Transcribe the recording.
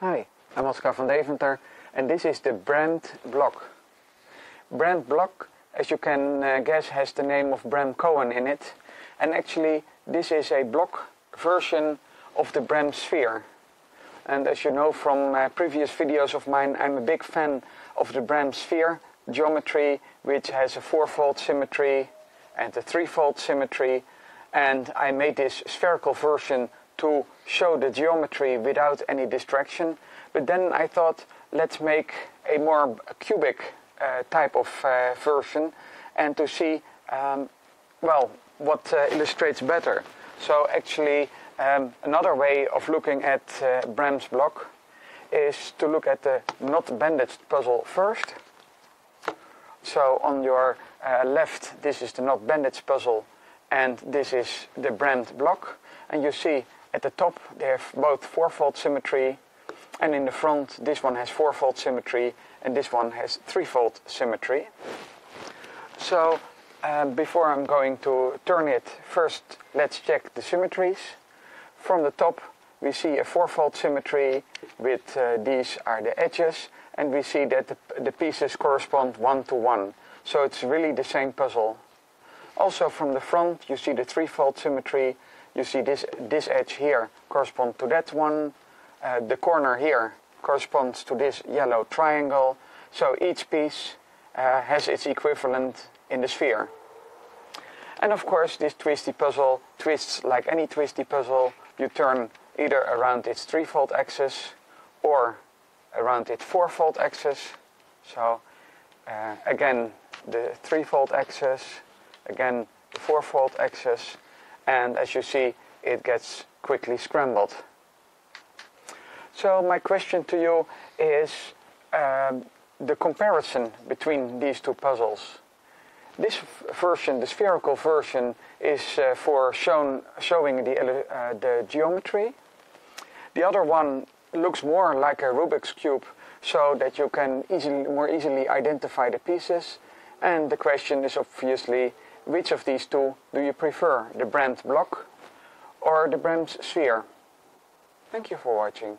Hi, I'm Oskar van Deventer and this is the Brammed block. Brammed block, as you can uh, guess, has the name of Bram Cohen in it and actually this is a block version of the Bram sphere. And as you know from uh, previous videos of mine, I'm a big fan of the Bram sphere geometry which has a fourfold symmetry and a threefold symmetry and I made this spherical version to show the geometry without any distraction. But then I thought, let's make a more cubic uh, type of uh, version and to see, um, well, what uh, illustrates better. So actually, um, another way of looking at uh, Bram's block is to look at the not bandaged puzzle first. So on your uh, left, this is the not bandaged puzzle and this is the Brammed block. And you see at the top they have both 4-fold symmetry and in the front this one has 4-fold symmetry and this one has 3-fold symmetry. So um, before I'm going to turn it, first let's check the symmetries. From the top we see a fourfold symmetry with uh, these are the edges and we see that the, the pieces correspond one to one. So it's really the same puzzle. Also from the front you see the threefold symmetry. You see this, this edge here corresponds to that one. Uh, the corner here corresponds to this yellow triangle. So each piece uh, has its equivalent in the sphere. And of course this twisty puzzle twists like any twisty puzzle. You turn either around its threefold axis or around its fourfold axis. So uh, again the threefold axis, again the fourfold axis, and as you see it gets quickly scrambled. So my question to you is um, the comparison between these two puzzles. This version, the spherical version, is uh, for shown, showing the, uh, the geometry. The other one looks more like a Rubik's Cube so that you can easily, more easily identify the pieces. And the question is obviously, which of these two do you prefer, the Brammed block or the Bram's sphere? Thank you for watching.